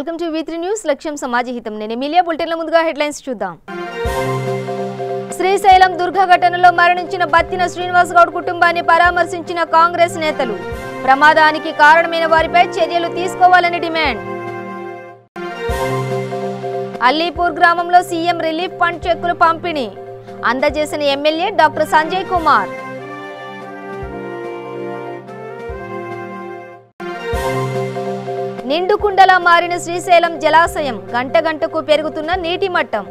Welcome to వీత్రి news. లక్ష్యం సమాజహితం నేను Emilia బులెటిన్ల ముందుగా హెడ్లైన్స్ చూద్దాం. శ్రీశైలం దుర్ఘ ఘటనలో మరణించిన బత్తిన శ్రీనివాస్ గౌడ్ కుటుంబాన్ని పరామర్శించిన కాంగ్రెస్ నేతలు. ప్రమాదానికి కారణమైన వారిపై చర్యలు తీసుకోవాలని డిమాండ్. అల్లీపూర్ గ్రామంలో సీఎం రిలీఫ్ ఫండ్ చెక్కులు పంపిణీ. అందజేసిన ఎమ్మెల్యే డాక్టర్ సంజయ్ కుమార్. నిండుకుండలా మారిన శ్రీశైలం జలాశయం గంట గంటకు పెరుగుతున్న నీటి మట్టం.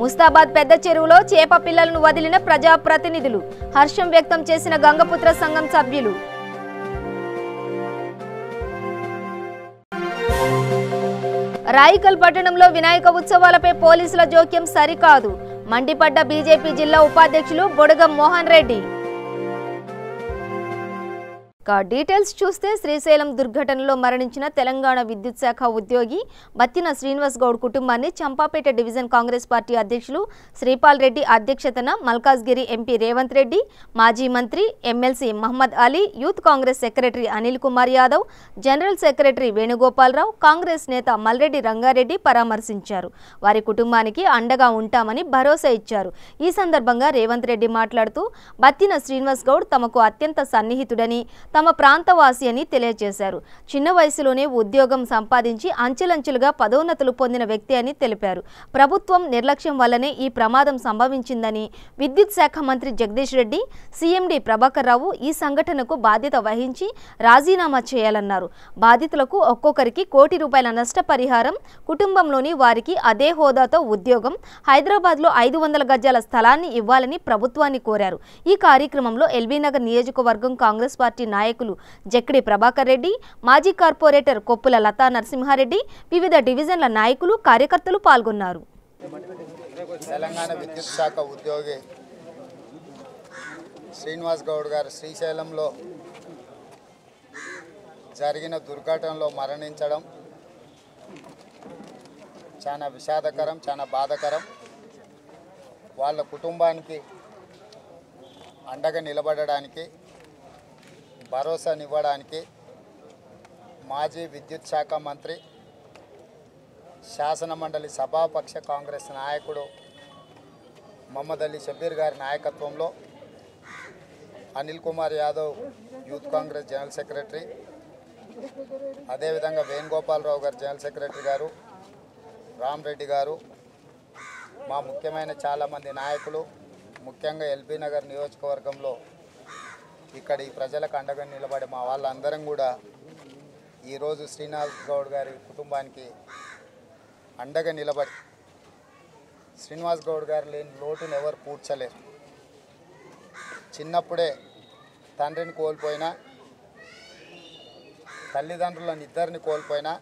ముస్తాబాద్ పెద్ద చెరువులో చేప పిల్లలను వదిలిన ప్రజాప్రతినిధులు. హర్షం వ్యక్తం చేసిన గంగపుత్ర సంఘం సభ్యులు. రాయికల్ పట్టణంలో వినాయక ఉత్సవాలపై పోలీసుల జోక్యం సరికాదు. మండిపడ్డ బీజేపీ జిల్లా ఉపాధ్యక్షులు బొడగం మోహన్ రెడ్డి. ఇక డీటెయిల్స్ చూస్తే శ్రీశైలం దుర్ఘటనలో మరణించిన తెలంగాణ విద్యుత్ శాఖ ఉద్యోగి బత్తిన శ్రీనివాస్ గౌడ్ కుటుంబాన్ని చంపాపేట డివిజన్ కాంగ్రెస్ పార్టీ అధ్యక్షులు శ్రీపాల్ రెడ్డి అధ్యక్షతన మల్కాజ్గిరి ఎంపీ రేవంత్ రెడ్డి మాజీ మంత్రి MLC Mohammed Ali youth Congress secretary Anil Kumar Yadav general secretary Venugopalarao Congress నేత మల్రెడ్డి రంగారెడ్డి పరామర్శించారు. వారి కుటుంబానికి అండగా ఉంటామని భరోసా ఇచ్చారు. ఈ సందర్భంగా రేవంత్ రెడ్డి మాట్లాడుతూ బత్తిన శ్రీనివాస్ గౌడ్ తమకు అత్యంత సన్నిహితుడని తమ ప్రాంతవాసి అని తెలియజేశారు. చిన్న వయసులోనే ఉద్యోగం సంపాదించి అంచెలంచెలుగా పదోన్నతులు పొందిన వ్యక్తి అని తెలిపారు. ప్రభుత్వం నిర్లక్ష్యం వల్లనే ఈ ప్రమాదం సంభవించిందని విద్యుత్ శాఖ మంత్రి జగదీష్ రెడ్డి సీఎండి ప్రభాకర్ రావు ఈ సంఘటనకు బాధ్యత వహించి రాజీనామా చేయాలన్నారు. బాధితులకు ఒక్కొక్కరికి కోటి రూపాయల నష్టపరిహారం కుటుంబంలోని వారికి అదే హోదాతో ఉద్యోగం హైదరాబాద్లో ఐదు వందల గజాల స్థలాన్ని ఇవ్వాలని ప్రభుత్వాన్ని కోరారు. ఈ కార్యక్రమంలో ఎల్బీనగర్ నియోజకవర్గం కాంగ్రెస్ పార్టీ నాయకులు జక్కిడి ప్రభాకర్ రెడ్డి మాజీ కార్పొరేటర్ కొప్పుల లతా నరసింహారెడ్డి వివిధ డివిజన్ల నాయకులు కార్యకర్తలు పాల్గొన్నారు. తెలంగాణ విద్యుత్ శాఖ ఉద్యోగి శ్రీనివాస్ గౌడ్ గారు శ్రీశైలంలో జరిగిన దుర్ఘటనలో మరణించడం చాలా విషాదకరం చాలా బాధకరం. వాళ్ళ కుటుంబానికి అండగా నిలబడడానికి భరోసానివ్వడానికి మాజీ విద్యుత్ శాఖ మంత్రి శాసన మండలి సభాపక్ష కాంగ్రెస్ నాయకుడు మహమ్మద్ అలీ షబీర్ గారి నాయకత్వంలో Anil Kumar Yadav youth Congress general secretary అదేవిధంగా వేణుగోపాలరావు గారు జనరల్ సెక్రటరీ గారు రామ్రెడ్డి గారు మా ముఖ్యమైన చాలామంది నాయకులు ముఖ్యంగా ఎల్బీ నగర్ నియోజకవర్గంలో ఇక్కడ ఈ ప్రజలకు అండగా నిలబడే మా వాళ్ళందరం కూడా ఈరోజు శ్రీనివాస్ గౌడ్ గారి కుటుంబానికి అండగా నిలబడి శ్రీనివాస్ గౌడ్ గారు లేని లోటును ఎవరు పూడ్చలేరు చిన్నప్పుడే తండ్రిని కోల్పోయినా తల్లిదండ్రులను ఇద్దరిని కోల్పోయినా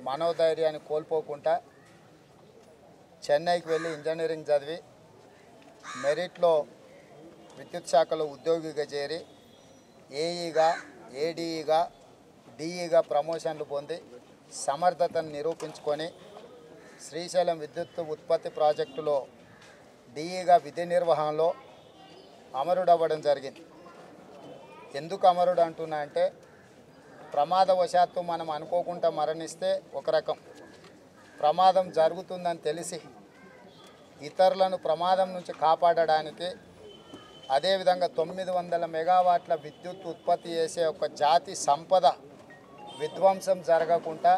మనోధైర్యాన్ని కోల్పోకుండా చెన్నైకి వెళ్ళి ఇంజనీరింగ్ చదివి మెరిట్లో విద్యుత్ శాఖలో ఉద్యోగిగా చేరి ఏఈగా ఏడీఈగా డిఈగా ప్రమోషన్లు పొంది సమర్థతను నిరూపించుకొని శ్రీశైలం విద్యుత్ ఉత్పత్తి ప్రాజెక్టులో డిఈగా విధి నిర్వహణలో అమరుడవ్వడం జరిగింది. ఎందుకు అమరుడు అంటున్నా అంటే ప్రమాదవశాత్తు మనం అనుకోకుండా మరణిస్తే ఒక రకం. ప్రమాదం జరుగుతుందని తెలిసి ఇతరులను ప్రమాదం నుంచి కాపాడడానికి అదేవిధంగా తొమ్మిది వందల మెగావాట్ల విద్యుత్ ఉత్పత్తి చేసే ఒక జాతి సంపద విధ్వంసం జరగకుండా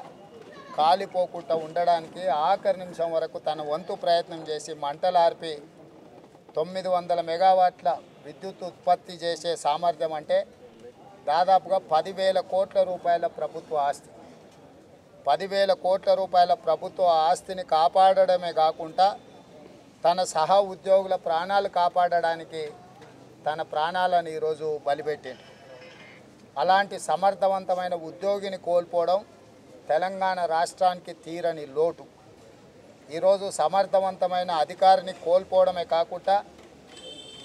కాలిపోకుండా ఉండడానికి ఆఖరి నిమిషం వరకు తన వంతు ప్రయత్నం చేసి మంటలార్పి తొమ్మిది వందల మెగావాట్ల విద్యుత్ ఉత్పత్తి చేసే సామర్థ్యం అంటే దాదాపుగా పదివేల కోట్ల రూపాయల ప్రభుత్వ ఆస్తి. పదివేల కోట్ల రూపాయల ప్రభుత్వ ఆస్తిని కాపాడడమే కాకుండా తన సహా ఉద్యోగుల ప్రాణాలు కాపాడడానికి తన ప్రాణాలను ఈరోజు బలిపెట్టింది అలాంటి సమర్థవంతమైన ఉద్యోగిని కోల్పోవడం తెలంగాణ రాష్ట్రానికి తీరని లోటు. ఈరోజు సమర్థవంతమైన అధికారిని కోల్పోవడమే కాకుండా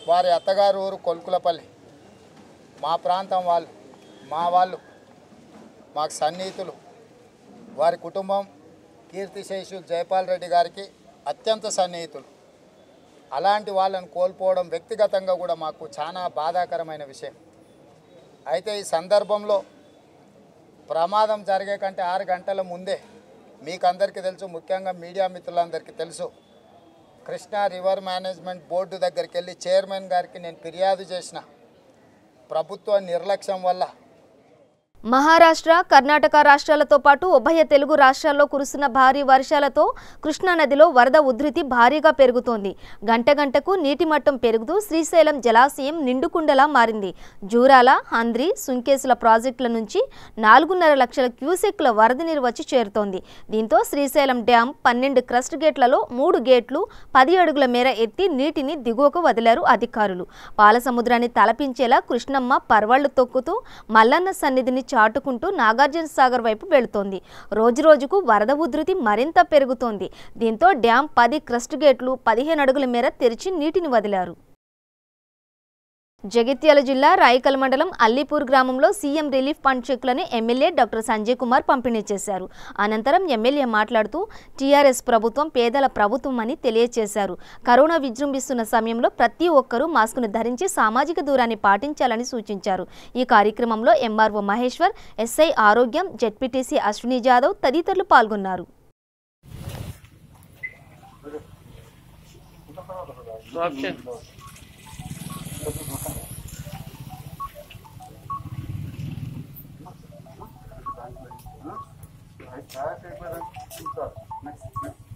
వారి అత్తగారు ఊరు కొల్కులపల్లి. మా ప్రాంతం వాళ్ళు మా వాళ్ళు మాకు సన్నిహితులు. వారి కుటుంబం కీర్తిశేషు జయపాల్ రెడ్డి గారికి అత్యంత సన్నిహితులు. అలాంటి వాళ్ళను కోల్పోవడం వ్యక్తిగతంగా కూడా మాకు చాలా బాధాకరమైన విషయం. అయితే ఈ సందర్భంలో ప్రమాదం జరిగే కంటే ఆరు గంటల ముందే మీకు అందరికీ తెలుసు ముఖ్యంగా మీడియా మిత్రులందరికీ తెలుసు కృష్ణా రివర్ మేనేజ్మెంట్ బోర్డు దగ్గరికి వెళ్ళి చైర్మన్ గారికి నేను ఫిర్యాదు చేసిన. ప్రభుత్వ నిర్లక్ష్యం వల్ల మహారాష్ట్ర కర్ణాటక రాష్ట్రాలతో పాటు ఉభయ తెలుగు రాష్ట్రాల్లో కురుస్తున్న భారీ వర్షాలతో కృష్ణానదిలో వరద ఉధృతి భారీగా పెరుగుతోంది. గంట గంటకు నీటి మట్టం పెరుగుతూ శ్రీశైలం జలాశయం నిండుకుండలా మారింది. జూరాల హంద్రి సుంకేసుల ప్రాజెక్టుల నుంచి నాలుగున్నర లక్షల క్యూసెక్ల వరద నీరు వచ్చి చేరుతోంది. దీంతో శ్రీశైలం డ్యాం పన్నెండు క్రస్ట్ గేట్లలో మూడు గేట్లు పది అడుగుల మేర ఎత్తి నీటిని దిగువకు వదిలారు అధికారులు. పాలసముద్రాన్ని తలపించేలా కృష్ణమ్మ పర్వాళ్ళు తొక్కుతూ మల్లన్న సన్నిధిని చాటుకుంటూ నాగార్జున సాగర్ వైపు వెళుతోంది. రోజురోజుకు వరద ఉధృతి మరింత పెరుగుతోంది. దీంతో డ్యాం పది క్రస్ట్ గేట్లు పదిహేను అడుగుల మేర తెరిచి నీటిని వదిలారు. జగిత్యాల జిల్లా రాయకల్ మండలం అల్లీపూర్ గ్రామంలో సీఎం రిలీఫ్ ఫండ్ చెక్కులను ఎమ్మెల్యే డాక్టర్ సంజయ్ కుమార్ పంపిణీ చేశారు. అనంతరం ఎమ్మెల్యే మాట్లాడుతూ టీఆర్ఎస్ ప్రభుత్వం పేదల ప్రభుత్వం అని తెలియజేశారు కరోనా విజృంభిస్తున్న సమయంలో ప్రతి ఒక్కరూ మాస్కును ధరించి సామాజిక దూరాన్ని పాటించాలని సూచించారు. ఈ కార్యక్రమంలో MRO Maheshwar SI Arogyam ZPTC Ashwini Jadhav తదితరులు పాల్గొన్నారు. Next, next.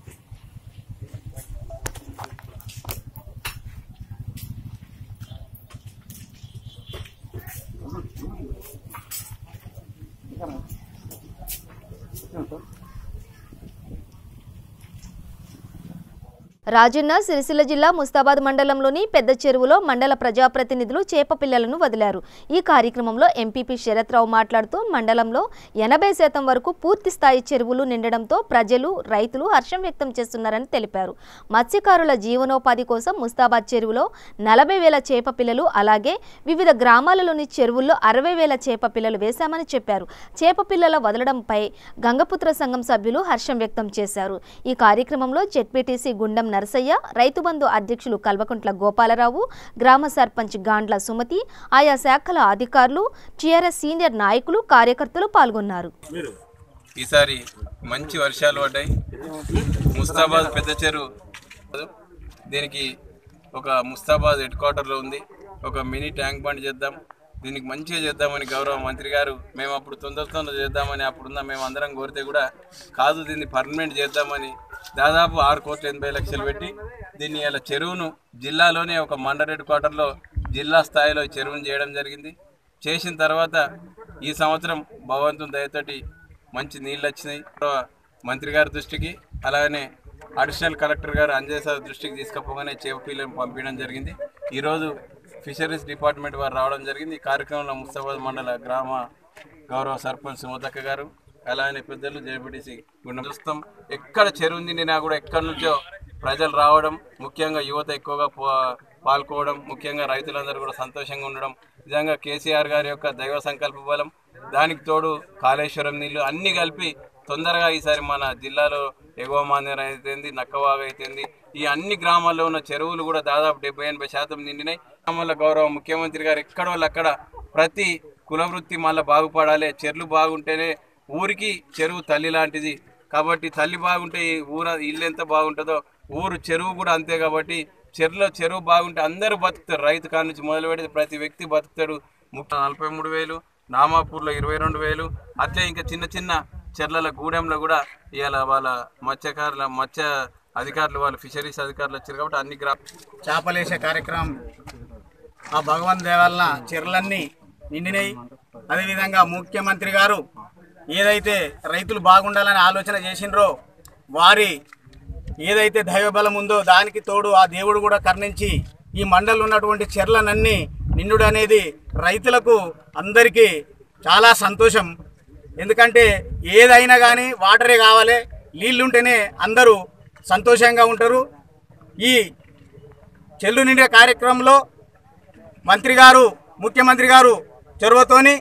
రాజన్న సిరిసిల్ల జిల్లా ముస్తాబాద్ మండలంలోని పెద్ద చెరువులో మండల ప్రజాప్రతినిధులు చేప పిల్లలను వదిలారు. ఈ కార్యక్రమంలో ఎంపీపీ శరత్రావు మాట్లాడుతూ మండలంలో ఎనభై శాతం వరకు పూర్తి స్థాయి చెరువులు నిండడంతో ప్రజలు రైతులు హర్షం వ్యక్తం చేస్తున్నారని తెలిపారు. మత్స్యకారుల జీవనోపాధి కోసం ముస్తాబాద్ చెరువులో నలభై వేల చేప పిల్లలు అలాగే వివిధ గ్రామాలలోని చెరువుల్లో అరవై వేల చేప పిల్లలు వేశామని చెప్పారు. చేప పిల్లల వదలడంపై గంగపుత్ర సంఘం సభ్యులు హర్షం వ్యక్తం చేశారు. ఈ కార్యక్రమంలో జెడ్పీటీసీ గుండం నరసయ్య రైతు బంధు అధ్యక్షులు కల్వకుంట్ల గోపాలరావు గ్రామ సర్పంచ్ గాండ్ల సుమతి ఆయా శాఖల అధికారులు టీఆర్ఎస్ సీనియర్ నాయకులు కార్యకర్తలు పాల్గొన్నారు. ఈసారి మంచి వర్షాలు పడ్డాయి. ముస్తాబాద్ పెద్ద చెరువు. దీనికి ఒక ముస్తాబాద్ హెడ్ క్వార్టర్లో ఉంది. ఒక మినీ ట్యాంక్ బండ్ చేద్దాం. దీనికి మంచిగా చేద్దామని గౌరవ మంత్రి గారు మేము అప్పుడు తొందర తొందర చేద్దామని అప్పుడున్న మేము అందరం కోరితే కూడా కాదు దీన్ని పర్మనెంట్ చేద్దామని దాదాపు ఆరు కోట్ల ఎనభై లక్షలు పెట్టి దీన్ని ఇలా చెరువును జిల్లాలోనే ఒక మండల హెడ్ క్వార్టర్లో జిల్లా స్థాయిలో చెరువును చేయడం జరిగింది. చేసిన తర్వాత ఈ సంవత్సరం భగవంతుని దయతోటి మంచి నీళ్ళు వచ్చినాయి. మంత్రి గారి దృష్టికి అలాగనే అడిషనల్ కలెక్టర్ గారు అంజయ్ సార్ దృష్టికి తీసుకుపోగానే చేప పంపించడం జరిగింది. ఈరోజు ఫిషరీస్ డిపార్ట్మెంట్ వారు రావడం జరిగింది. ఈ కార్యక్రమంలో ముస్తాబాద్ మండల గ్రామ గౌరవ సర్పంచ్ సుమతక్క గారు అలానే పెద్దలు జేపీటీసీ గుండెం ఎక్కడ చెరువు నిండినా కూడా ఎక్కడి నుంచో ప్రజలు రావడం ముఖ్యంగా యువత ఎక్కువగా పాల్గొవడం ముఖ్యంగా రైతులందరూ కూడా సంతోషంగా ఉండడం నిజంగా కేసీఆర్ గారి యొక్క దైవ సంకల్ప బలం దానికి తోడు కాళేశ్వరం నీళ్ళు అన్ని కలిపి తొందరగా ఈసారి మన జిల్లాలో ఎగువ మానేర అయితేంది నక్కవాగ అయితేంది ఈ అన్ని గ్రామాల్లో ఉన్న చెరువులు కూడా దాదాపు డెబ్బై ఎనభై శాతం నిండినాయి. గ్రామాల గౌరవ ముఖ్యమంత్రి గారు ఎక్కడ వాళ్ళు అక్కడ ప్రతి కులవృత్తి మళ్ళీ బాగుపడాలి చెర్లు బాగుంటేనే ఊరికి చెరువు తల్లి లాంటిది. కాబట్టి తల్లి బాగుంటే ఊర ఇల్లు ఎంత బాగుంటుందో ఊరు చెరువు కూడా అంతే కాబట్టి చెరువులో చెరువు బాగుంటే అందరూ బతుకుతారు. రైతు కాడి నుంచి మొదలు పెడితే ప్రతి వ్యక్తి బతుకుతాడు. ముప్పై నలభై మూడు వేలు నామాపూర్లో ఇరవై రెండు వేలు అట్లే ఇంకా చిన్న చిన్న చెర్లల గూడెంలో కూడా ఇవాళ వాళ్ళ మత్స్యకారుల మత్స్య అధికారులు వాళ్ళు ఫిషరీస్ అధికారులు వచ్చారు కాబట్టి అన్ని గ్రా చేపలేసే కార్యక్రమం ఆ భగవంత్ దేవాలన చెర్లన్నీ నిండినాయి. అదేవిధంగా ముఖ్యమంత్రి గారు ఏదైతే రైతులు బాగుండాలని ఆలోచన చేసిండ్రో వారి ఏదైతే దైవబలం ఉందో దానికి తోడు ఆ దేవుడు కూడా కర్ణించి ఈ మండలు ఉన్నటువంటి చెర్లనన్నీ నిండుడు అనేది రైతులకు అందరికీ చాలా సంతోషం. ఎందుకంటే ఏదైనా కానీ వాటరే కావాలి నీళ్ళుంటేనే అందరూ సంతోషంగా ఉంటారు. ఈ చెల్లు నిండే కార్యక్రమంలో మంత్రి గారు ముఖ్యమంత్రి గారు చొరవతోని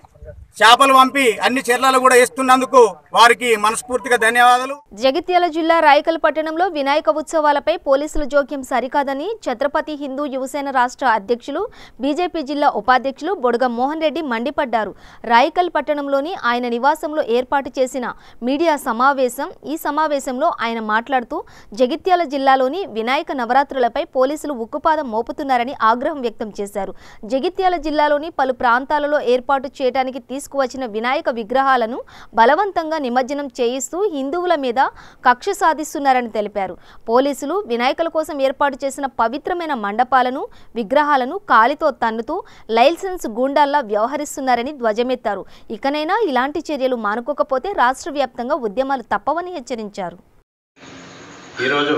చేపలు పంపి అన్ని చర్యలు కూడా ఇస్తున్నందుకు వారికి మనస్ఫూర్తిగా ధన్యవాదాలు. జగిత్యాల జిల్లా రాయకల్ పట్టణంలో వినాయక ఉత్సవాలపై పోలీసుల జోక్యం సరికాదని ఛత్రపతి హిందూ యువసేన రాష్ట్ర అధ్యక్షులు బీజేపీ జిల్లా ఉపాధ్యక్షులు బొడగ మోహన్ రెడ్డి మండిపడ్డారు. రాయకల్ పట్టణంలోని ఆయన నివాసంలో ఏర్పాటు చేసిన మీడియా సమావేశం ఈ సమావేశంలో ఆయన మాట్లాడుతూ జగిత్యాల జిల్లాలోని వినాయక నవరాత్రులపై పోలీసులు ఉక్కుపాదం మోపుతున్నారని ఆగ్రహం వ్యక్తం చేశారు. జగిత్యాల జిల్లాలోని పలు ప్రాంతాలలో ఏర్పాటు చేయడానికి తీసుకువచ్చిన వినాయక విగ్రహాలను బలవంతంగా నిమజ్జనం చేయిస్తూ హిందువుల మీద కక్ష సాధిస్తున్నారని తెలిపారు. పోలీసులు వినాయకుల కోసం ఏర్పాటు చేసిన పవిత్రమైన మండపాలను విగ్రహాలను కాలితో తన్నుతూ లైసెన్స్ గూండాల్లా వ్యవహరిస్తున్నారని ధ్వజమెత్తారు. ఇకనైనా ఇలాంటి చర్యలు మానుకోకపోతే రాష్ట్ర వ్యాప్తంగా ఉద్యమాలు తప్పవని హెచ్చరించారు. ఈరోజు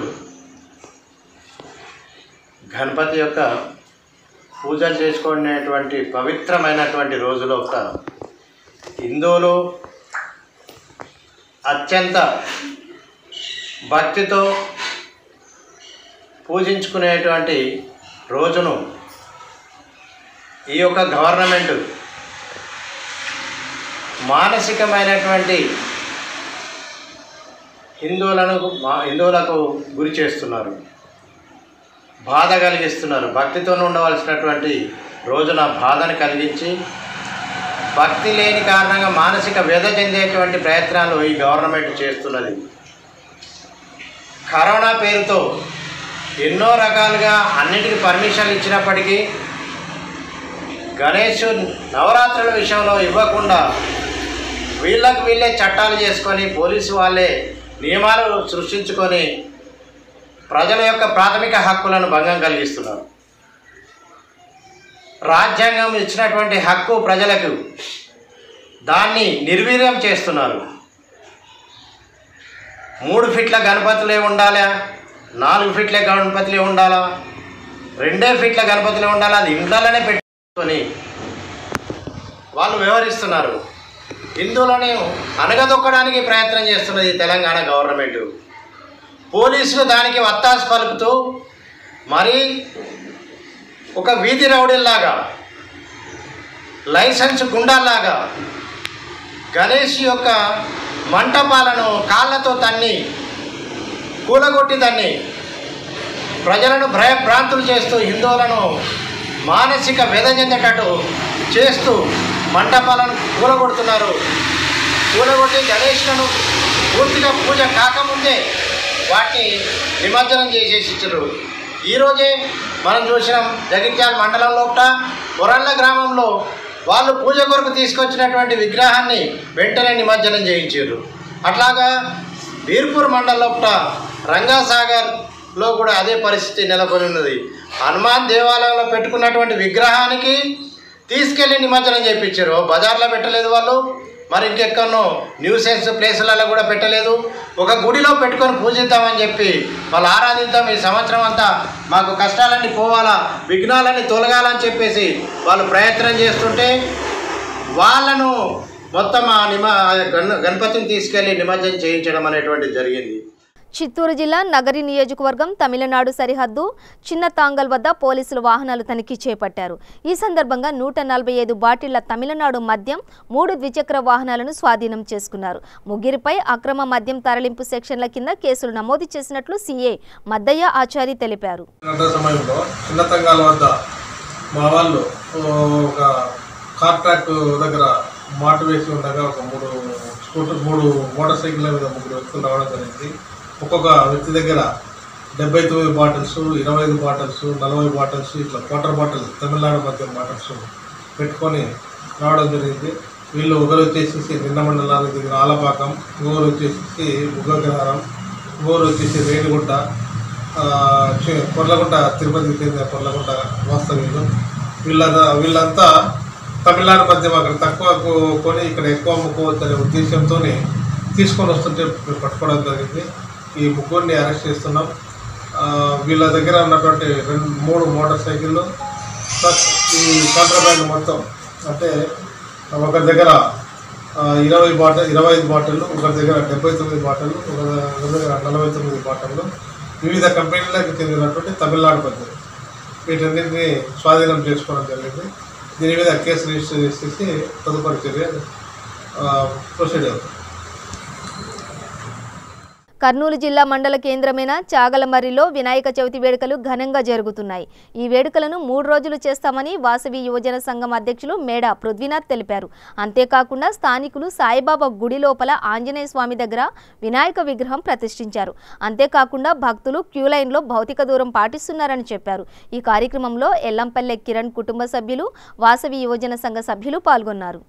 గణపతి యొక్క పూజ చేసుకునేటువంటి పవిత్రమైనటువంటి రోజులో ఒక హిందువులు అత్యంత భక్తితో పూజించుకునేటువంటి రోజును ఈ యొక్క గవర్నమెంట్ మానసికమైనటువంటి హిందువులను మా హిందువులకు గురి చేస్తున్నారు. బాధ కలిగిస్తున్నారు. భక్తితో ఉండవలసినటువంటి రోజున బాధను కలిగించి భక్తి లేని కారణంగా మానసిక వ్యధ చెందేటువంటి ప్రయత్నాలు ఈ గవర్నమెంట్ చేస్తున్నది. కరోనా పేరుతో ఎన్నో రకాలుగా అన్నిటికీ పర్మిషన్లు ఇచ్చినప్పటికీ గణేష్ నవరాత్రుల విషయంలో ఇవ్వకుండా వీళ్ళకు వీళ్ళే చట్టాలు చేసుకొని పోలీసు వాళ్ళే నియమాలు సృష్టించుకొని ప్రజల యొక్క ప్రాథమిక హక్కులను భంగం కలిగిస్తున్నారు. రాజ్యాంగం ఇచ్చినటువంటి హక్కు ప్రజలకు దాన్ని నిర్వీర్యం చేస్తున్నారు. మూడు ఫీట్ల గణపతులే ఉండాలా? నాలుగు ఫీట్ల గణపతులే ఉండాలా? రెండే ఫీట్ల గణపతులే ఉండాలా? అది ఇంట్లోనే పెట్టుకొని వాళ్ళు వ్యవహరిస్తున్నారు. హిందువులను అనగదొక్కడానికి ప్రయత్నం చేస్తున్నది తెలంగాణ గవర్నమెంట్. పోలీసులు దానికి వత్తాసు పలుకుతూ మరి ఒక వీధి రౌడీల్లాగా లైసెన్స్ గుండాల్లాగా గణేష్ యొక్క మంటపాలను కాళ్ళతో తన్ని కూలగొట్టి తన్ని ప్రజలను భయభ్రాంతులు చేస్తూ హిందువులను మానసిక వ్యధ చెందేటట్టు చేస్తూ మంటపాలను కూలగొడుతున్నారు. కూలగొట్టి గణేష్లను పూర్తిగా పూజ కాకముందే వాటిని నిమజ్జనం చేసేసిచ్చారు. ఈరోజే మనం చూసినాం జగిత్యాల మండలం లోపట పొరళ్ళ గ్రామంలో వాళ్ళు పూజ కొరకు తీసుకొచ్చినటువంటి విగ్రహాన్ని వెంటనే నిమజ్జనం చేయించారు. అట్లాగా వీర్పూర్ మండలం లోపట రంగాసాగర్లో కూడా అదే పరిస్థితి నెలకొని ఉన్నది. హనుమాన్ దేవాలయంలో పెట్టుకున్నటువంటి విగ్రహానికి తీసుకెళ్ళి నిమజ్జనం చేయించారు. బజార్లో పెట్టలేదు వాళ్ళు. మరి ఇంకెక్కడో న్యూసెన్స్ ప్లేసులలో కూడా పెట్టలేదు. ఒక గుడిలో పెట్టుకొని పూజిద్దామని చెప్పి వాళ్ళు ఆరాధిద్దాం ఈ సంవత్సరం అంతా. మాకు కష్టాలన్నీ పోవాలా విఘ్నాలన్నీ తొలగాలని చెప్పేసి వాళ్ళు ప్రయత్నం చేస్తుంటే వాళ్ళను మొత్తం ఆ నిమ గణ గణపతిని తీసుకెళ్ళి నిమజ్జనం చేయించడం అనేటువంటిది జరిగింది. చిత్తూరు జిల్లా నగరి నియోజకవర్గం తమిళనాడు సరిహద్దు చిన్న తాంగల్ వద్ద పోలీసులు వాహనాలు తనిఖీ చేపట్టారు. ఈ సందర్భంగా నూట నలభై ఐదు బాటిళ్ళ తమిళనాడు మద్యం మూడు ద్విచక్ర వాహనాలను స్వాధీనం చేసుకున్నారు. ముగ్గురిపై అక్రమ మద్యం తరలింపు సెక్షన్ల కింద కేసులు నమోదు చేసినట్లు సీఏ మద్దయ్య ఆచారి తెలిపారు. మా వాళ్ళు ఒక కాంట్రాక్ట్ దగ్గర మాట వేసి ఉండగా ఒక మూడు స్కూటర్ మూడు మోటార్ సైకిల్ మీద ముగ్గురు వ్యక్తులు రావడం జరిగింది. ఒక్కొక్క వ్యక్తి దగ్గర డెబ్బై తొమ్మిది బాటిల్స్ ఇరవై ఐదు బాటిల్స్ నలభై బాటిల్స్ ఇట్లా వాటర్ బాటిల్ తమిళనాడు మధ్య బాటిల్స్ పెట్టుకొని రావడం జరిగింది. వీళ్ళు ఒకరు వచ్చేసి నిన్న మండలానికి దగ్గర ఆలపాకం ఇంకొకరు వచ్చేసి ఉగ్గగ్రహారం ఇంకొకరు వచ్చేసి రేణిగుంట పొర్లగుంట తిరుపతికి చెందిన పొర్లగుంట వాస్తవ్యులు. వీళ్ళ వీళ్ళంతా తమిళనాడు మధ్య అక్కడ తక్కువ కొని ఇక్కడ ఎక్కువ అమ్ముకోవచ్చు అనే ఉద్దేశంతో తీసుకొని వస్తుంటే పట్టుకోవడం జరిగింది. ఈ ముగ్గురిని అరెస్ట్ చేస్తున్నాం. వీళ్ళ దగ్గర ఉన్నటువంటి రెండు మూడు మోటార్ సైకిళ్ళు ప్లస్ ఈ కాంట్రాబ్యాండ్ మొత్తం అంటే ఒకరి దగ్గర ఇరవై బాటిల్ ఇరవై ఐదు బాటిళ్ళు ఒకరి దగ్గర డెబ్బై తొమ్మిది బాటిళ్ళు ఒకరి దగ్గర నలభై తొమ్మిది బాటిళ్ళు వివిధ కంపెనీలకు చెందినటువంటి తమిళనాడు పద్ధతి. వీటన్నింటినీ స్వాధీనం చేసుకోవడం జరిగింది. దీని మీద కేసు రిజిస్టర్ చేసేసి తదుపరి చర్య ప్రొసీడ్ అవుతుంది. కర్నూలు జిల్లా మండల కేంద్రమైన చాగలమర్రిలో వినాయక చవితి వేడుకలు ఘనంగా జరుగుతున్నాయి. ఈ వేడుకలను మూడు రోజులు చేస్తామని వాసవి యువజన సంఘం అధ్యక్షులు మేడా పృథ్వీనాథ్ తెలిపారు. అంతేకాకుండా స్థానికులు సాయిబాబా గుడి లోపల ఆంజనేయ స్వామి దగ్గర వినాయక విగ్రహం ప్రతిష్ఠించారు. అంతేకాకుండా భక్తులు క్యూ లైన్లో భౌతిక దూరం పాటిస్తున్నారని చెప్పారు. ఈ కార్యక్రమంలో ఎల్లంపల్లె కిరణ్ కుటుంబ సభ్యులు వాసవి యువజన సంఘ సభ్యులు పాల్గొన్నారు.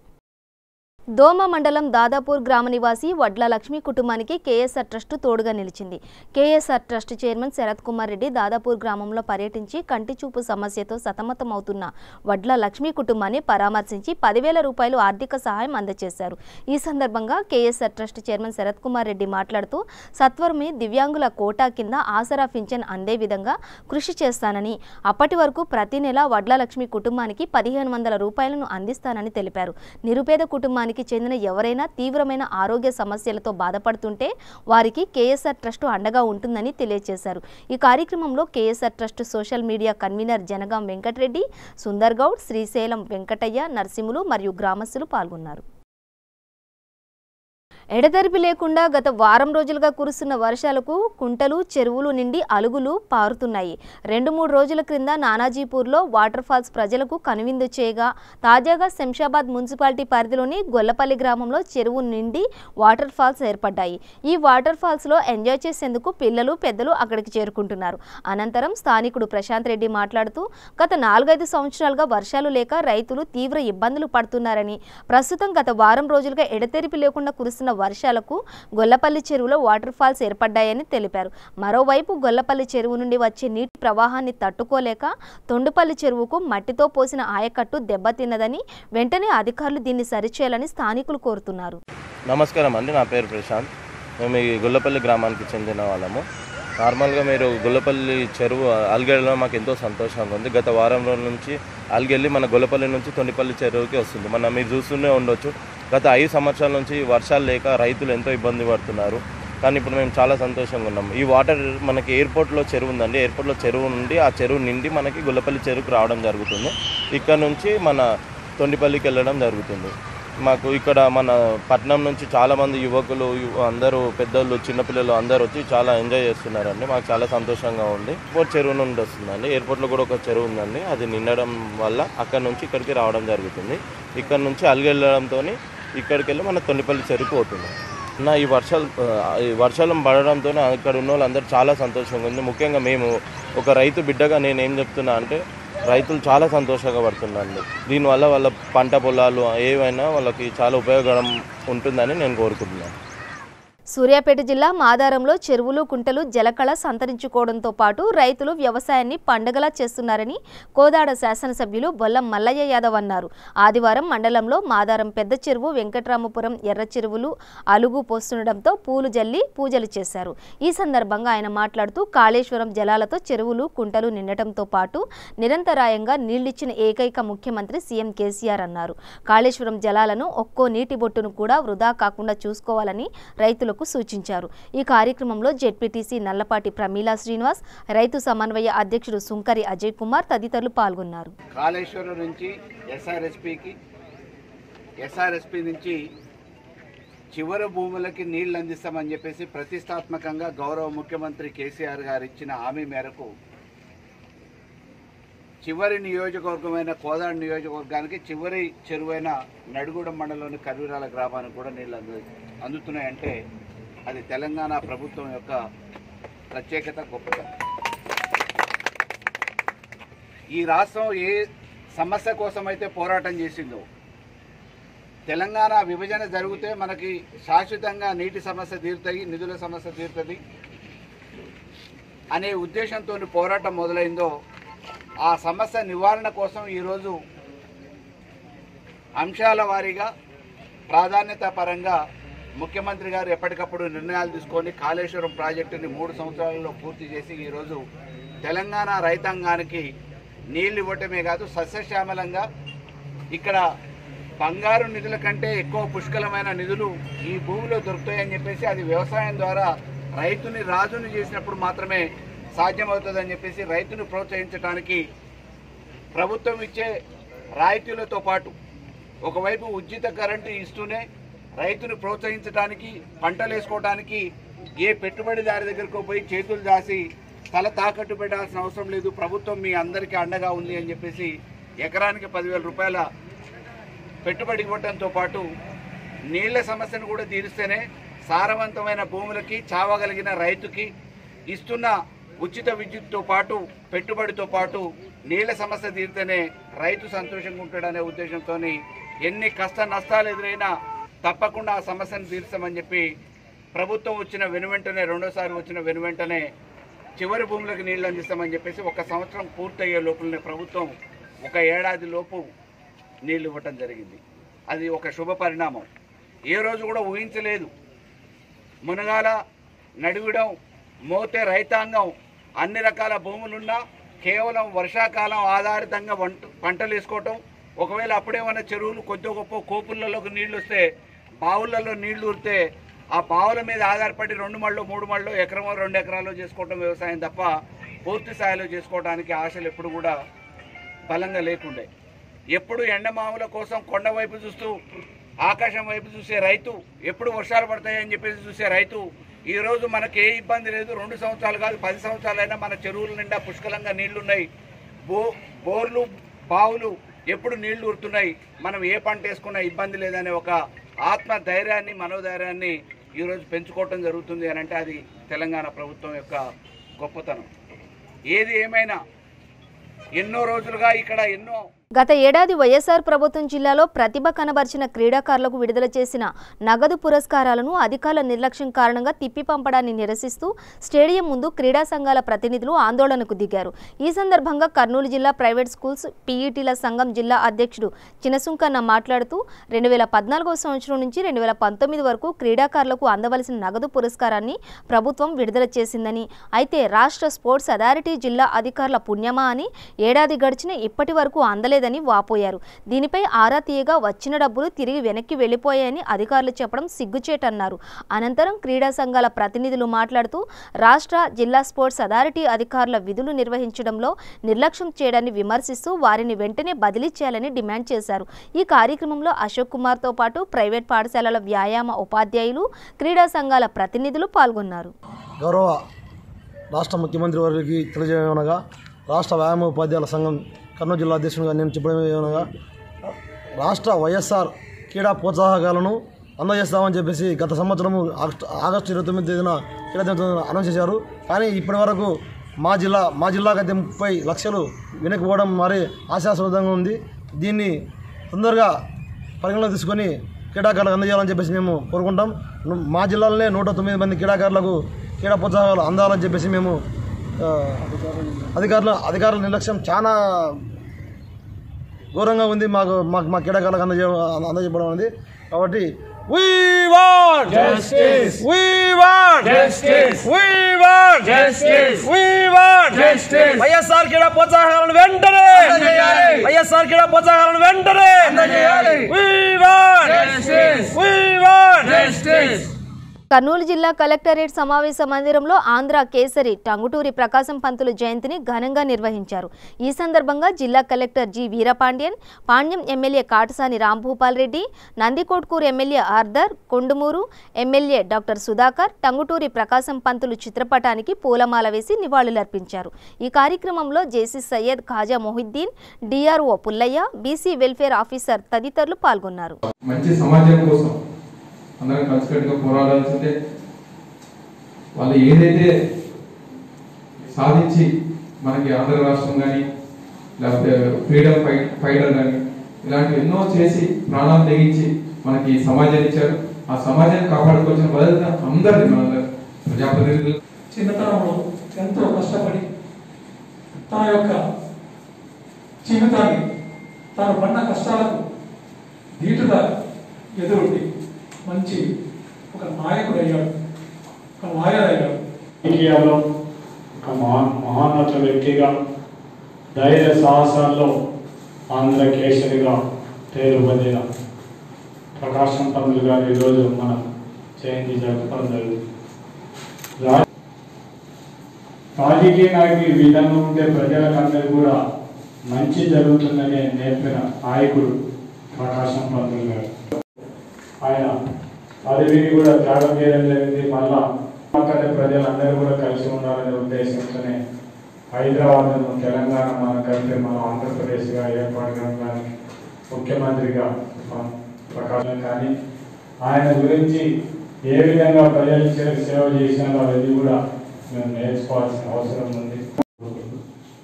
దోమ మండలం దాదాపూర్ గ్రామ నివాసి వడ్ల లక్ష్మి కుటుంబానికి కేఎస్ఆర్ ట్రస్ట్ తోడుగా నిలిచింది. KSR trust chairman Sharath Kumar Reddy Dadapur గ్రామంలో పర్యటించి కంటి చూపు సమస్యతో సతమతమవుతున్న వడ్ల లక్ష్మి కుటుంబాన్ని పరామర్శించి పదివేల రూపాయలు ఆర్థిక సహాయం అందజేశారు. ఈ సందర్భంగా KSR trust chairman Sharath Kumar Reddy మాట్లాడుతూ సత్వరమే దివ్యాంగుల కోటా కింద ఆసరా పింఛన్ అందే విధంగా కృషి చేస్తానని అప్పటి వరకు ప్రతి నెల వడ్ల లక్ష్మి కుటుంబానికి పదిహేను వందల రూపాయలను అందిస్తానని తెలిపారు. నిరుపేద కుటుంబానికి చెందిన ఎవరైనా తీవ్రమైన ఆరోగ్య సమస్యలతో బాధపడుతుంటే వారికి కేఎస్ఆర్ ట్రస్ట్ అండగా ఉంటుందని తెలియజేశారు. ఈ కార్యక్రమంలో KSR trust social media convener Janagam Venkatareddy Sundar Goud Srisailam Venkataiah Narasimhulu మరియు గ్రామస్తులు పాల్గొన్నారు. ఎడతెరిపి లేకుండా గత వారం రోజులుగా కురుస్తున్న వర్షాలకు కుంటలు చెరువులు నిండి అలుగులు పారుతున్నాయి. రెండు మూడు రోజుల క్రింద నానాజీపూర్లో వాటర్ ఫాల్స్ ప్రజలకు కనువిందు చేయగా తాజాగా శంషాబాద్ మున్సిపాలిటీ పరిధిలోని గొల్లపల్లి గ్రామంలో చెరువు నిండి వాటర్ ఫాల్స్ ఏర్పడ్డాయి. ఈ వాటర్ ఫాల్స్లో ఎంజాయ్ చేసేందుకు పిల్లలు పెద్దలు అక్కడికి చేరుకుంటున్నారు. అనంతరం స్థానికుడు ప్రశాంత్ రెడ్డి మాట్లాడుతూ గత నాలుగైదు సంవత్సరాలుగా వర్షాలు లేక రైతులు తీవ్ర ఇబ్బందులు పడుతున్నారని ప్రస్తుతం గత వారం రోజులుగా ఎడతెరిపి లేకుండా కురుస్తున్న వర్షాలకు గొల్లపల్లి చెరువులో వాటర్ ఫాల్స్ ఏర్పడ్డాయని తెలిపారు. మరోవైపు గొల్లపల్లి చెరువు నుండి వచ్చే నీటి ప్రవాహాన్ని తట్టుకోలేక తొండుపల్లి చెరువుకు మట్టితో పోసిన ఆయకట్టు దెబ్బతిన్నదని వెంటనే అధికారులు దీన్ని సరిచేయాలని స్థానికులు కోరుతున్నారు. నమస్కారం అండి నా పేరు ప్రశాంత్. మేము ఈ గుల్లపల్లి గ్రామానికి చెందిన వాళ్ళము. నార్మల్గా మీరు గుల్లపల్లి చెరువు అల్గెళ్ళలో మాకు ఎంతో సంతోషంగా ఉంది. గత వారం రోజుల నుంచి అల్గెళ్ళి మన గుల్లపల్లి నుంచి తొండిపల్లి చెరువుకి వస్తుంది. మన మీరు చూస్తూనే ఉండొచ్చు. గత ఐదు సంవత్సరాల నుంచి వర్షాలు లేక రైతులు ఎంతో ఇబ్బంది పడుతున్నారు. కానీ ఇప్పుడు మేము చాలా సంతోషంగా ఉన్నాం. ఈ వాటర్ మనకి ఎయిర్పోర్ట్లో చెరువు ఉందండి. ఎయిర్పోర్ట్లో చెరువు నుండి ఆ చెరువు నిండి మనకి గుల్లపల్లి చెరువుకు రావడం జరుగుతుంది. ఇక్కడ నుంచి మన తొండిపల్లికి వెళ్ళడం జరుగుతుంది. మాకు ఇక్కడ మన పట్నం నుంచి చాలామంది యువకులు అందరూ పెద్దోళ్ళు చిన్నపిల్లలు అందరూ వచ్చి చాలా ఎంజాయ్ చేస్తున్నారండి. మాకు చాలా సంతోషంగా ఉంది. ఎయిర్పోర్ట్ చెరువు నుండి వస్తుందండి. ఎయిర్పోర్ట్లో కూడా ఒక చెరువు ఉందండి. అది నిండడం వల్ల అక్కడ నుంచి ఇక్కడికి రావడం జరుగుతుంది. ఇక్కడ నుంచి అలిగెళ్ళడంతో ఇక్కడికి వెళ్ళి మన తొండిపల్లి సరిపోతున్నాం నా ఈ వర్షాలు ఈ వర్షాలు పడడంతో అక్కడ ఉన్న వాళ్ళందరూ చాలా సంతోషంగా ఉంది. ముఖ్యంగా మేము ఒక రైతు బిడ్డగా నేను ఏం చెప్తున్నా అంటే రైతులు చాలా సంతోషంగా పడుతున్నాను దీనివల్ల వాళ్ళ పంట పొలాలు ఏవైనా వాళ్ళకి చాలా ఉపయోగం ఉంటుందని నేను కోరుకుంటున్నాను. సూర్యాపేట జిల్లా మాదారంలో చెరువులు కుంటలు జలకళ సంతరించుకోవడంతో పాటు రైతులు వ్యవసాయాన్ని పండగలా చేస్తున్నారని కోదాడ శాసనసభ్యులు బొల్లం మల్లయ్య యాదవ్ అన్నారు. ఆదివారం మండలంలో మాదారం పెద్ద చెరువు వెంకట్రామపురం ఎర్ర చెరువులు అలుగు పోస్తుండటంతో పూలు జల్లి పూజలు చేశారు. ఈ సందర్భంగా ఆయన మాట్లాడుతూ కాళేశ్వరం జలాలతో చెరువులు కుంటలు నిండటంతో పాటు నిరంతరాయంగా నీళ్ళిచ్చిన ఏకైక ముఖ్యమంత్రి సీఎం కేసీఆర్ అన్నారు. కాళేశ్వరం జలాలను ఒక్కో నీటి బొట్టును కూడా వృధా కాకుండా చూసుకోవాలని రైతులకు సూచించారు. ఈ కార్యక్రమంలో జెడ్పీటీసీ నల్లపాటి ప్రమీలా శ్రీనివాస్ రైతు సమన్వయ అధ్యక్షుడు సుంకరి అజయ్ కుమార్ తదితరులు పాల్గొన్నారు. కాళేశ్వరం నుంచి ఎస్ఆర్ఎస్పికి ఎస్ఆర్ఎస్పి నుంచి చివరి భూములకి నీళ్ళు అందిస్తామని చెప్పేసి ప్రతిష్టాత్మకంగా గౌరవ ముఖ్యమంత్రి కేసీఆర్ గారు ఇచ్చిన హామీ మేరకు చివరి నియోజకవర్గమైన కోదాడు నియోజకవర్గానికి చివరి చెరువైన నడుగూడెం మండలంలోని కర్వీరాల గ్రామానికి కూడా నీళ్ళు అందు అందుతున్నాయంటే అది తెలంగాణ ప్రభుత్వం యొక్క ప్రత్యేకత గొప్పతనం. ఈ రాష్ట్రం ఏ సమస్య కోసమైతే పోరాటం చేసిందో తెలంగాణ విభజన జరిగితే మనకి శాశ్వతంగా నీటి సమస్య తీరుతాయి నిధుల సమస్య తీరుతుంది అనే ఉద్దేశంతో పోరాటం మొదలైందో ఆ సమస్య నివారణ కోసం ఈరోజు అంశాల వారీగా ప్రాధాన్యత పరంగా ముఖ్యమంత్రి గారు ఎప్పటికప్పుడు నిర్ణయాలు తీసుకొని కాళేశ్వరం ప్రాజెక్టుని మూడు సంవత్సరాలలో పూర్తి చేసి ఈరోజు తెలంగాణ రైతాంగానికి నీళ్ళు ఇవ్వటమే కాదు సస్యశ్యామలంగా ఇక్కడ బంగారు నిధుల కంటే ఎక్కువ పుష్కలమైన నిధులు ఈ భూమిలో దొరుకుతాయని చెప్పేసి అది వ్యవసాయం ద్వారా రైతుని రాజుని చేసినప్పుడు మాత్రమే సాధ్యమవుతుందని చెప్పేసి రైతును ప్రోత్సహించడానికి ప్రభుత్వం ఇచ్చే రాయితీలతో పాటు ఒకవైపు ఉచిత కరెంటు ఇస్తూనే రైతును ప్రోత్సహించడానికి పంటలు వేసుకోవడానికి ఏ పెట్టుబడిదారి దగ్గరకు పోయి చేతులు దాసి తల తాకట్టు పెట్టాల్సిన అవసరం లేదు. ప్రభుత్వం మీ అందరికీ అండగా ఉంది అని చెప్పేసి ఎకరానికి పదివేల రూపాయల పెట్టుబడి ఇవ్వడంతో పాటు నీళ్ళ సమస్యను కూడా తీరిస్తేనే సారవంతమైన భూములకి చావగలిగిన రైతుకి ఇస్తున్న ఉచిత విద్యుత్తో పాటు పెట్టుబడితో పాటు నీళ్ళ సమస్య తీరితేనే రైతు సంతోషంగా ఉంటాడనే ఉద్దేశంతో ఎన్ని కష్ట నష్టాలు ఎదురైనా తప్పకుండా ఆ సమస్యను తీర్చామని చెప్పి ప్రభుత్వం వచ్చిన వెనువెంటనే రెండోసారి వచ్చిన వెనువెంటనే చివరి భూములకు నీళ్ళు అందిస్తామని చెప్పేసి ఒక సంవత్సరం పూర్తయ్యే లోపలనే ప్రభుత్వం ఒక ఏడాది లోపు నీళ్ళు ఇవ్వటం జరిగింది. అది ఒక శుభ పరిణామం. ఏ రోజు కూడా ఊహించలేదు. మునగాల నడివిడం మోతే రైతాంగం అన్ని రకాల భూములున్నా కేవలం వర్షాకాలం ఆధారితంగా వంట పంటలు వేసుకోవటం. ఒకవేళ అప్పుడేమైనా చెరువులు కొద్ది గొప్ప కోపులలోకి నీళ్ళు వస్తే బావులలో నీళ్ళు ఊరితే ఆ బావుల మీద ఆధారపడి రెండు మళ్ళు మూడు మళ్ళు ఎకరమో రెండు ఎకరాలు చేసుకోవటం వ్యవసాయం తప్ప పూర్తి స్థాయిలో చేసుకోవడానికి ఆశలు ఎప్పుడు కూడా బలంగా లేకుండే. ఎప్పుడు ఎండమావుల కోసం కొండ వైపు చూస్తూ ఆకాశం వైపు చూసే రైతు ఎప్పుడు వర్షాలు పడతాయని చెప్పేసి చూసే రైతు ఈరోజు మనకి ఏ ఇబ్బంది లేదు. రెండు సంవత్సరాలు కాదు పది సంవత్సరాలైనా మన చెరువుల నిండా పుష్కలంగా నీళ్ళున్నాయి. బో బోర్లు బావులు ఎప్పుడు నీళ్ళు ఊరుతున్నాయి. మనం ఏ పంట వేసుకున్నా ఇబ్బంది లేదనే ఒక ఆత్మ ధైర్యాన్ని మనోధైర్యాన్ని ఈరోజు పెంచుకోవటం జరుగుతుంది అని అంటే అది తెలంగాణ ప్రభుత్వం యొక్క గొప్పతనం. ఏది ఏమైనా ఎన్నో రోజులుగా ఇక్కడ ఎన్నో గత ఏడాది వైఎస్ఆర్ ప్రభుత్వం జిల్లాలో ప్రతిభ కనబర్చిన క్రీడాకారులకు విడుదల చేసిన నగదు పురస్కారాలను అధికారుల నిర్లక్ష్యం కారణంగా తిప్పి పంపడాన్ని నిరసిస్తూ స్టేడియం ముందు క్రీడా సంఘాల ప్రతినిధులు ఆందోళనకు దిగారు. ఈ సందర్భంగా కర్నూలు జిల్లా ప్రైవేట్ స్కూల్స్ పీఈటీల సంఘం జిల్లా అధ్యక్షుడు చినసుంకన్న మాట్లాడుతూ రెండు వేల పద్నాలుగో సంవత్సరం నుంచి రెండు వేల పంతొమ్మిది వరకు క్రీడాకారులకు అందవలసిన నగదు పురస్కారాన్ని ప్రభుత్వం విడుదల చేసిందని అయితే రాష్ట్ర స్పోర్ట్స్ అథారిటీ జిల్లా అధికారుల పుణ్యమా అని ఏడాది గడిచిన ఇప్పటి వరకు ఇవ్వలేదని వాపోయారు. దీనిపై ఆరా తీయగా వచ్చిన డబ్బులు తిరిగి వెనక్కి వెళ్ళిపోయాయని అధికారులు చెప్పడం సిగ్గుచేటన్నారు. అనంతరం క్రీడా సంఘాల ప్రతినిధులు మాట్లాడుతూ రాష్ట్ర జిల్లా స్పోర్ట్స్ అథారిటీ అధికారుల విధులు నిర్వహించడంలో నిర్లక్ష్యం చేయడాన్ని విమర్శిస్తూ వారిని వెంటనే బదిలీ చేయాలని డిమాండ్ చేశారు. ఈ కార్యక్రమంలో అశోక్ కుమార్తో పాటు ప్రైవేట్ పాఠశాలల వ్యాయామ ఉపాధ్యాయులు క్రీడా సంఘాల ప్రతినిధులు పాల్గొన్నారు. గౌరవ రాష్ట్ర ముఖ్యమంత్రి వారికి తెలియజేయనగా రాష్ట్ర వ్యాయామ ఉపాధ్యాయుల సంఘం కర్నూలు జిల్లా అధ్యక్షునిగా నేను చెప్పడం ఏమనగా రాష్ట్ర వైఎస్ఆర్ క్రీడా ప్రోత్సాహకాలను అందజేస్తామని చెప్పేసి గత సంవత్సరము ఆగస్టు ఆగస్టు ఇరవై తొమ్మిది తేదీన క్రీడా దినోత్సవం అనౌన్స్ చేశారు. కానీ ఇప్పటి వరకు మా జిల్లా మా జిల్లాకు అయితే ముప్పై లక్షలు వెనక్కిపోవడం మరి ఆశాస్పదంగా ఉంది. దీన్ని తొందరగా పరిగణలో తీసుకొని క్రీడాకారులకు అందజేయాలని చెప్పేసి మేము కోరుకుంటాం. మా జిల్లాలోనే నూట తొమ్మిది మంది క్రీడాకారులకు క్రీడా ప్రోత్సాహాలు అందాలని చెప్పేసి మేము అధికారుల అధికారుల నిర్లక్ష్యం చాలా ఘోరంగా ఉంది మాకు మాకు మా క్రీడాకారులకు అందజే అందజేయడం అనేది కాబట్టి We want justice. We want justice. We want justice. We want justice. YSR క్రీడా ప్రోత్సాహాలను వెంటనే వైఎస్ఆర్ క్రీడా ప్రోత్సాహాలను వెంటనే We want justice. We want justice. Kurnool జిల్లా కలెక్టరేట్ సమావేశ మందిరంలో ఆంధ్ర కేసరి టంగుటూరి ప్రకాశం పంతులు జయంతిని ఘనంగా నిర్వహించారు. ఈ సందర్భంగా జిల్లా collector G. Veerapandian Panyam MLA Katasani Rambhupal Reddy Nandikotkur MLA Arthur Kodumur MLA doctor Sudhakar Tanguturi Prakasam Pantulu చిత్రపటానికి పూలమాల వేసి నివాళులర్పించారు. ఈ కార్యక్రమంలో JC Syed Khaja Mohiddin DRO Pullaiah BC welfare officer తదితరులు పాల్గొన్నారు. మంచి సమాజం కోసం అందరం కలిసికట్టుగా పోరాడాల్సిందే. వాళ్ళు ఏదైతే సాధించి మనకి ఆంధ్ర రాష్ట్రం కానీ లేకపోతే ఫ్రీడమ్ ఫైట్ ఫైటర్ కానీ ఇలాంటివి ఎన్నో చేసి ప్రాణాలు తెగించి మనకి సమాజాన్ని ఇచ్చారు. ఆ సమాజాన్ని కాపాడుకోవాల్సిన బాధ్యత అందరిది మనందరూ ప్రజాప్రతినిధులు. చిన్నతనంలో ఎంతో కష్టపడి తన యొక్క జీవితాన్ని తాను పడిన కష్టాలకు ధీటుగా ఎదురొడ్డి మంచి ఒక నాయకుడు అయ్యాడు ఒక లాయర్ అయ్యాడు రాజకీయాల్లో ఒక మహా మహాన్నత వ్యక్తిగా ధైర్య సాహసాల్లో ఆంధ్ర కేసరిగా పేరు పొందిన ప్రకాశం పంతులు గారు ఈరోజు మనం జయంతి జరుపుకోవడం జరుగుతుంది రాజకీయ నాయకులు ఈ విధంగా ఉంటే ప్రజలకందరూ కూడా మంచి జరుగుతుందని నేర్పిన నాయకుడు ప్రకాశం పంతులు గారు. ఆయన పదవిని కూడా త్యాగం చేయడం జరిగింది. మళ్ళా అక్కడి ప్రజలందరూ కూడా కలిసి ఉండాలనే ఉద్దేశంతోనే హైదరాబాద్ను తెలంగాణ మన కలిపి మనం ఆంధ్రప్రదేశ్గా ఏర్పడడానికి ముఖ్యమంత్రిగా ప్రకాశం కానీ ఆయన గురించి ఏ విధంగా ప్రజలు చే- సేవ చేసినారో అది కూడా మేము నేర్చుకోవాల్సిన అవసరం ఉంది.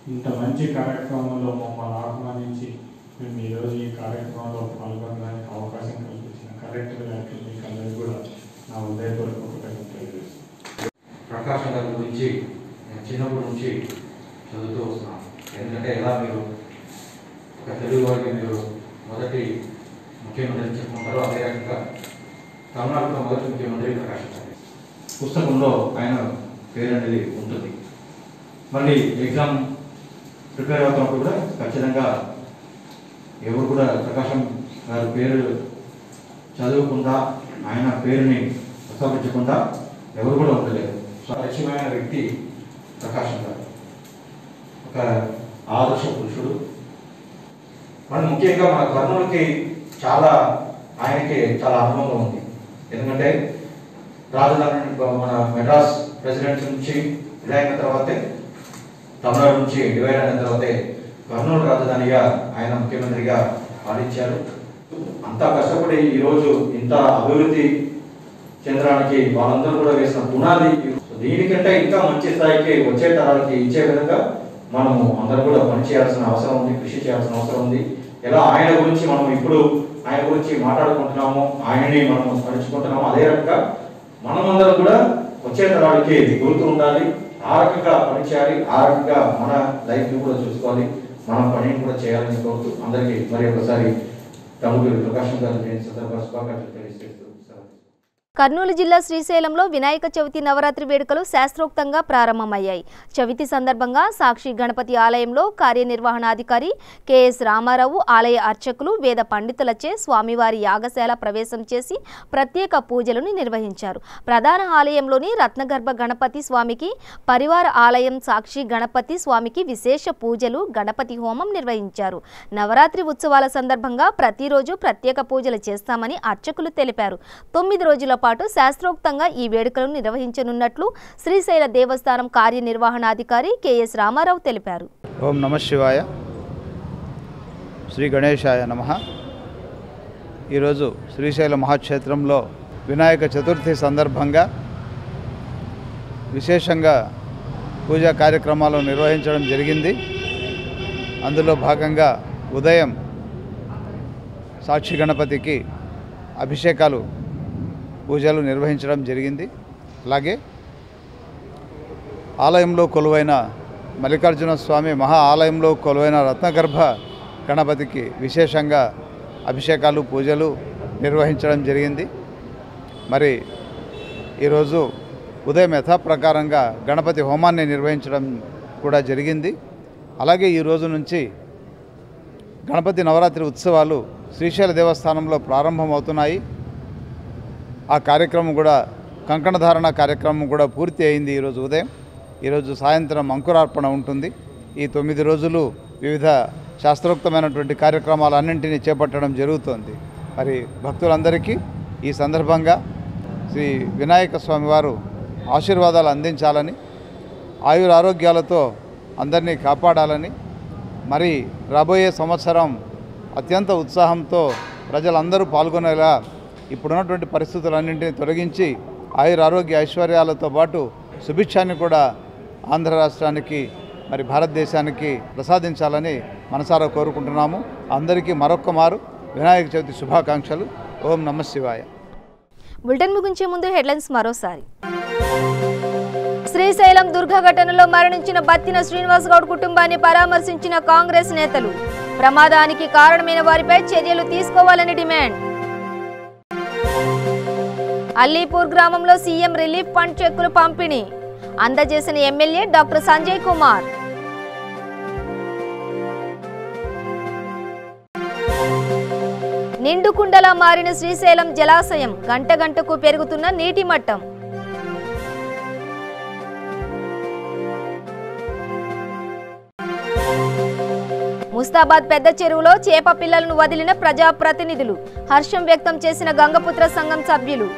ఇంత మంచి కార్యక్రమంలో మమ్మల్ని ఆహ్వానించి మేము ఈరోజు ఈ కార్యక్రమంలో పాల్గొనడానికి అవకాశం కలెక్టర్ గారికి మీకు అందరికీ కూడా నా హృదయపూర్వక ప్రకాశం గారి గురించి నేను చిన్నప్పటి నుంచి చదువుతూ వస్తున్నాను. ఎందుకంటే ఎలా మీరు ఒక తెలుగు వారికి మీరు మొదటి ముఖ్యమంత్రి చెప్పుకుంటారో అదే రకంగా తమిళనాడులో మొదటి ముఖ్యమంత్రి ప్రకాశం పుస్తకంలో ఆయన పేరు అనేది ఉంటుంది. మళ్ళీ ఎగ్జామ్ ప్రిపేర్ అవుతున్నప్పుడు కూడా ఖచ్చితంగా ఎవరు కూడా ప్రకాశం గారి పేరు చదువకుండా ఆయన పేరుని ప్రస్తావించకుండా ఎవరు కూడా ఉండలేరు. సో పరిచయమైన వ్యక్తి ప్రకాశం గారు. ఒక ఆదర్శ పురుషుడు. మన ముఖ్యంగా మన కర్నూలుకి చాలా ఆయనకి చాలా అనుభవం ఉంది. ఎందుకంటే రాజధాని మన మెడ్రాస్ ప్రెసిడెంట్ నుంచి విడాయిన తర్వాతే తమిళనాడు నుంచి డివైడ్ అయిన తర్వాతే కర్నూలు రాజధానిగా ఆయన ముఖ్యమంత్రిగా పాలించారు. అంత కష్టపడి ఈరోజు ఇంత అభివృద్ధి చెందడానికి వాళ్ళందరూ కూడా వేసిన పునాది. దీనికంటే ఇంకా మంచి స్థాయికి వచ్చే తరాలకి ఇచ్చే విధంగా మనము అందరూ కూడా పనిచేయాల్సిన అవసరం ఉంది కృషి చేయాల్సిన అవసరం ఉంది. ఎలా ఆయన గురించి మనం ఇప్పుడు ఆయన గురించి మాట్లాడుకుంటున్నాము ఆయనని మనం స్మరించుకుంటున్నాము అదే రకంగా మనమందరం కూడా వచ్చే తరాలకి గుర్తు ఉండాలి ఆ రకంగా పనిచేయాలి ఆ రకంగా మన లైఫ్ కూడా చూసుకోవాలి మనం పనిని కూడా చేయాలని కోరుతూ అందరికీ మరి ఒకసారి తమ్ముడు ప్రకాశం గారు నేను సందర్భ శుభాకాంక్షలు తెలియజేస్తూ సెలవు కర్నూలు జిల్లా శ్రీశైలంలో వినాయక చవితి నవరాత్రి వేడుకలు శాస్త్రోక్తంగా ప్రారంభమయ్యాయి. చవితి సందర్భంగా సాక్షి గణపతి ఆలయంలో కార్యనిర్వహణాధికారి కెఎస్ రామారావు ఆలయ అర్చకులు వేద పండితులచే స్వామివారి యాగశాల ప్రవేశం చేసి ప్రత్యేక పూజలను నిర్వహించారు. ప్రధాన ఆలయంలోని రత్నగర్భ గణపతి స్వామికి పరివార ఆలయం సాక్షి గణపతి స్వామికి విశేష పూజలు గణపతి హోమం నిర్వహించారు. నవరాత్రి ఉత్సవాల సందర్భంగా ప్రతిరోజు ప్రత్యేక పూజలు చేస్తామని అర్చకులు తెలిపారు. తొమ్మిది రోజుల పాటు శాస్త్రోక్తంగా ఈ వేడుకలను నిర్వహించనున్నట్లు శ్రీశైల దేవస్థానం కార్యనిర్వహణాధికారి కెఎస్ రామారావు తెలిపారు. ఓం నమ శివాయ. శ్రీ గణేశాయ నమ. ఈరోజు శ్రీశైల మహాక్షేత్రంలో వినాయక చతుర్థి సందర్భంగా విశేషంగా పూజా కార్యక్రమాలు నిర్వహించడం జరిగింది. అందులో భాగంగా ఉదయం సాక్షి గణపతికి అభిషేకాలు పూజలు నిర్వహించడం జరిగింది. అలాగే ఆలయంలో కొలువైన మల్లికార్జున స్వామి మహా ఆలయంలో కొలువైన రత్నగర్భ గణపతికి విశేషంగా అభిషేకాలు పూజలు నిర్వహించడం జరిగింది. మరి ఈరోజు ఉదయం యథాప్రకారంగా గణపతి హోమాన్ని నిర్వహించడం కూడా జరిగింది. అలాగే ఈ రోజు నుంచి గణపతి నవరాత్రి ఉత్సవాలు శ్రీశైల దేవస్థానంలో ప్రారంభమవుతున్నాయి. ఆ కార్యక్రమం కూడా కంకణధారణ కార్యక్రమం కూడా పూర్తి అయింది ఈరోజు ఉదయం. ఈరోజు సాయంత్రం అంకురార్పణ ఉంటుంది. ఈ తొమ్మిది రోజులు వివిధ శాస్త్రోక్తమైనటువంటి కార్యక్రమాలన్నింటినీ చేపట్టడం జరుగుతోంది. మరి భక్తులందరికీ ఈ సందర్భంగా శ్రీ వినాయక స్వామివారు ఆశీర్వాదాలు అందించాలని ఆయుర ఆరోగ్యాలతో అందరినీ కాపాడాలని మరి రాబోయే సంవత్సరం అత్యంత ఉత్సాహంతో ప్రజలందరూ పాల్గొనేలా ఇప్పుడున్నటువంటి పరిస్థితులన్నింటినీ తొలగించి ఆయుర ఆరోగ్య ఐశ్వర్యాలతో పాటు సుభిక్షాన్ని కూడా ఆంధ్ర రాష్ట్రానికి మరి భారతదేశానికి ప్రసాదించాలని మనసారా కోరుకుంటున్నాము. అందరికీ మరొక్క మారు. వినాయక చవితి శుభాకాంక్షలు. ఓం నమ శివాయ. బులెటిన్ ముగించే ముందు హెడ్లైన్స్ మరోసారి. శ్రీశైలం దుర్గ ఘటనలో మరణించిన బత్తిన శ్రీనివాస్ గౌడ్ కుటుంబాన్ని పరామర్శించిన కాంగ్రెస్ నేతలు. ప్రమాదానికి కారణమైన వారిపై చర్యలు తీసుకోవాలని డిమాండ్. అల్లీపూర్ గ్రామంలో సీఎం రిలీఫ్ ఫండ్ చెక్కులు పంపిణీ అందజేసిన ఎమ్మెల్యే డాక్టర్ సంజయ్ కుమార్. నిండుకుండలా మారిన శ్రీశైలం జలాశయం గంట గంటకు పెరుగుతున్న నీటి మట్టం. ముస్తాబాద్ పెద్ద చెరువులో చేప పిల్లలను వదిలిన ప్రజాప్రతినిధులు హర్షం వ్యక్తం చేసిన గంగపుత్ర సంఘం సభ్యులు.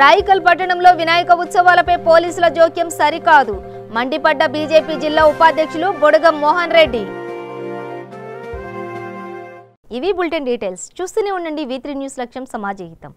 రాయికల్ పట్టణంలో వినాయక ఉత్సవాలపై పోలీసుల జోక్యం సరికాదు. మండిపడ్డ బీజేపీ జిల్లా ఉపాధ్యక్షులు బొడగం మోహన్ రెడ్డి. ఇవి బులెటిన్ డీటెయిల్స్. చూస్తూనే ఉండండి వి త్రీ న్యూస్ లక్ష్యం సమాజహితం